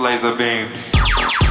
laser beams.